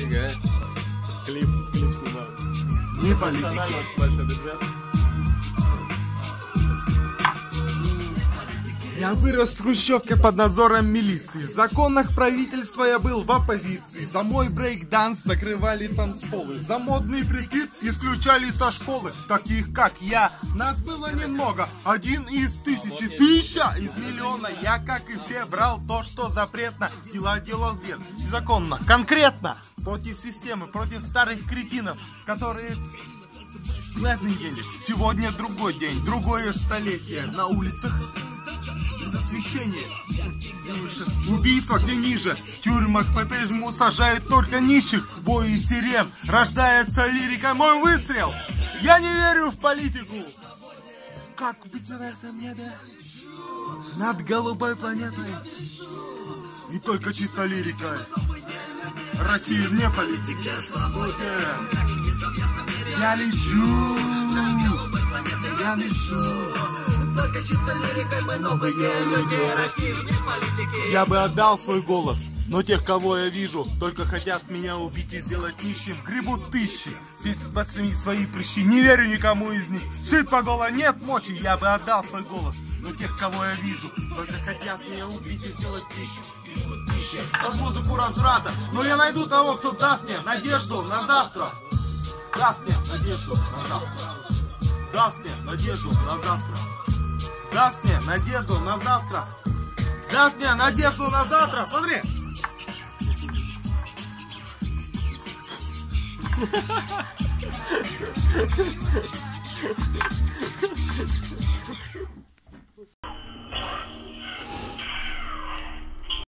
Фига. Клип, клип снимают. Не политики. Профессионально очень большой бюджет. Вырос в хрущевке под надзором милиции. В законах правительства я был в оппозиции. За мой брейк-данс закрывали танцполы. За модный прикид исключали со школы. Таких, как я, нас было немного. Один из тысячи, тысяча из миллиона. Я, как и все, брал то, что запретно. Дела делал вверх. Законно, конкретно. Против системы, против старых кретинов, которые Ладный день. Сегодня другой день, другое столетие. На улицах освещение. Убийство где ниже. В тюрьмах по-прежнему сажают только нищих. Бой и сирен. Рождается лирика. Мой выстрел. Я не верю в политику. Как в пятирайском небе. Над голубой планетой. И только чисто лирика. Россия вне политики. Я лечу. Я лечу. Только чисто лирикой мы новые люди Расизм и политики. Я бы отдал свой голос, но тех, кого я вижу, только хотят меня убить и сделать нищим, гребут тысячи, подстрелить свои прыщи, не верю никому из них, сыт по горло, нет мочи, я бы отдал свой голос, но тех, кого я вижу, только хотят меня убить и сделать нищим, под музыку разврата, но я найду того, кто даст мне надежду на завтра, даст мне надежду на завтра, даст мне надежду на завтра. Даст мне надежду на завтра. Даст мне надежду на завтра. Смотри.